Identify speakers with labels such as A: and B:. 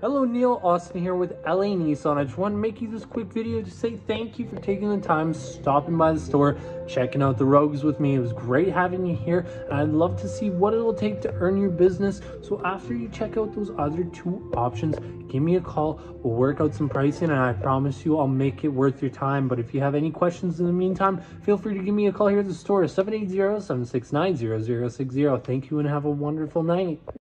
A: Hello, Neil Austin here with LA Nissan. I just want to make you this quick video to say thank you for taking the time, stopping by the store, checking out the Rogues with me. It was great having you here, and I'd love to see what it'll take to earn your business. So after you check out those other two options, give me a call. We'll work out some pricing, and I promise you I'll make it worth your time. But if you have any questions in the meantime, feel free to give me a call here at the store, 780-769-0060. Thank you and have a wonderful night.